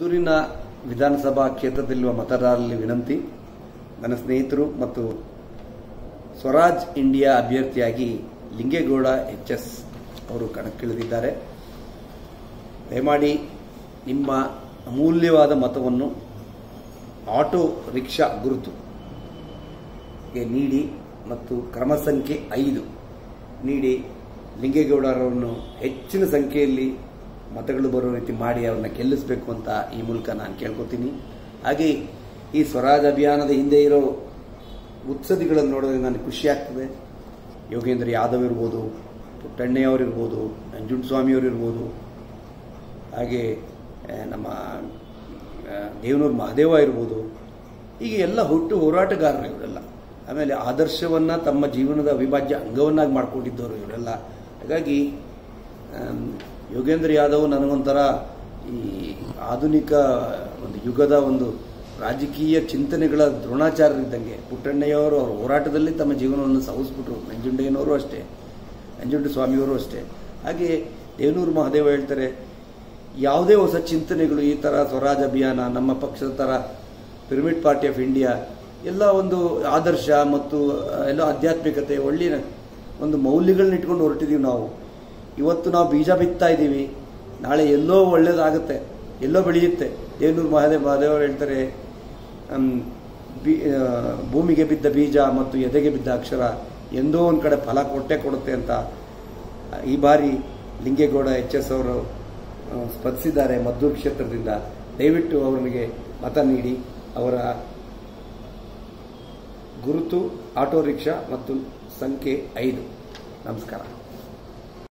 ಮದ್ದೂರಿನ ವಿಧಾನಸಭಾ ಕ್ಷೇತ್ರದಲ್ಲಿರುವ ಮತದಾರರಲ್ಲಿ ವಿನಂತಿ, ನನ್ನ ಸ್ನೇಹಿತರು ಮತ್ತು ಸ್ವರಾಜ್ ಇಂಡಿಯಾ ಅಭ್ಯರ್ಥಿಯಾಗಿ ಲಿಂಗೇಗೌಡ ಎಚ್ ಎಸ್ ಅವರು ಕಣಕ್ಕಿಳಿದಿದ್ದಾರೆ. ದಯಮಾಡಿ ನಿಮ್ಮ ಅಮೂಲ್ಯವಾದ ಮತವನ್ನು ಆಟೋ ರಿಕ್ಷಾ ಗುರುತು ನೀಡಿ ಮತ್ತು ಕ್ರಮ ಸಂಖ್ಯೆ ಐದು ನೀಡಿ ಲಿಂಗೇಗೌಡರನ್ನು ಹೆಚ್ಚಿನ ಸಂಖ್ಯೆಯಲ್ಲಿ ಮತಗಳು ಬರೋ ರೀತಿ ಮಾಡಿ ಅವ್ರನ್ನ ಗೆಲ್ಲಿಸಬೇಕು ಅಂತ ಈ ಮೂಲಕ ನಾನು ಕೇಳ್ಕೊತೀನಿ. ಹಾಗೆ ಈ ಸ್ವರಾಜ್ ಅಭಿಯಾನದ ಹಿಂದೆ ಇರೋ ಉತ್ಸದಿಗಳನ್ನು ನೋಡಿದ್ರೆ ನನಗೆ ಖುಷಿ ಆಗ್ತದೆ. ಯೋಗೇಂದ್ರ ಯಾದವ್ ಇರ್ಬೋದು ಪುಟ್ಟಣ್ಣೆಯವರಿರ್ಬೋದು ನಂಜುಂಡ್ ಸ್ವಾಮಿಯವರಿರ್ಬೋದು ಇರ್ಬೋದು. ಹಾಗೆ ನಮ್ಮ ದೇವನೂರು ಮಹದೇವ ಇರ್ಬೋದು. ಹೀಗೆ ಎಲ್ಲ ಹುಟ್ಟು ಹೋರಾಟಗಾರರು ಇವರೆಲ್ಲ. ಆಮೇಲೆ ಆದರ್ಶವನ್ನು ತಮ್ಮ ಜೀವನದ ಅವಿಭಾಜ್ಯ ಅಂಗವನ್ನಾಗಿ ಮಾಡಿಕೊಂಡಿದ್ದವರು ಇವರೆಲ್ಲ. ಹಾಗಾಗಿ ಯೋಗೇಂದ್ರ ಯಾದವ್ ನನಗೊಂಥರ ಈ ಆಧುನಿಕ ಒಂದು ಯುಗದ ಒಂದು ರಾಜಕೀಯ ಚಿಂತನೆಗಳ ದ್ರೋಣಾಚಾರ್ಯರಿದ್ದಂಗೆ ಪುಟ್ಟಣ್ಣಯ್ಯವರು ಅವರ ಹೋರಾಟದಲ್ಲಿ ತಮ್ಮ ಜೀವನವನ್ನು ಸವಿಸ್ಬಿಟ್ರು ನಂಜುಂಡಯ್ಯನವರು ಅಷ್ಟೇ ನಂಜುಂಡ ಸ್ವಾಮಿಯವರು ಅಷ್ಟೇ. ಹಾಗೆ ದೇವನೂರು ಮಹಾದೇವ ಹೇಳ್ತಾರೆ, ಯಾವುದೇ ಹೊಸ ಚಿಂತನೆಗಳು ಈ ಥರ ಸ್ವರಾಜ್ ಅಭಿಯಾನ, ನಮ್ಮ ಪಕ್ಷದ ಥರ ಪಿರಮಿಡ್ ಪಾರ್ಟಿ ಆಫ್ ಇಂಡಿಯಾ, ಎಲ್ಲ ಒಂದು ಆದರ್ಶ ಮತ್ತು ಎಲ್ಲ ಆಧ್ಯಾತ್ಮಿಕತೆ ಒಳ್ಳೆಯ ಒಂದು ಮೌಲ್ಯಗಳನ್ನ ಇಟ್ಕೊಂಡು ಹೊರಟಿದ್ದೀವಿ ನಾವು. ಇವತ್ತು ನಾವು ಬೀಜ ಬಿತ್ತಾ ಇದ್ದೀವಿ. ನಾಳೆ ಎಲ್ಲೋ ಒಳ್ಳೇದಾಗುತ್ತೆ. ಎಲ್ಲೋ ಬೆಳೆಯುತ್ತೆ. ದೇವನೂರು ಮಹಾದೇವ ಮಹಾದೇವರು ಹೇಳ್ತಾರೆ ಭೂಮಿಗೆ ಬಿದ್ದ ಬೀಜ ಮತ್ತು ಎದೆಗೆ ಬಿದ್ದ ಅಕ್ಷರ ಎಂದೋ ಒಂದು ಕಡೆ ಫಲ ಕೊಟ್ಟೆ ಕೊಡುತ್ತೆ ಅಂತ ಈ ಬಾರಿ ಲಿಂಗೇಗೌಡ ಎಚ್ ಎಸ್ ಅವರು ಸ್ಪರ್ಧಿಸಿದ್ದಾರೆ ಮದ್ದೂರು ಕ್ಷೇತ್ರದಿಂದ. ದಯವಿಟ್ಟು ಅವರಿಗೆ ಮತ ನೀಡಿ. ಅವರ ಗುರುತು, ಆಟೋ ರಿಕ್ಷಾ ಮತ್ತು ಸಂಖ್ಯೆ ಐದು. ನಮಸ್ಕಾರ.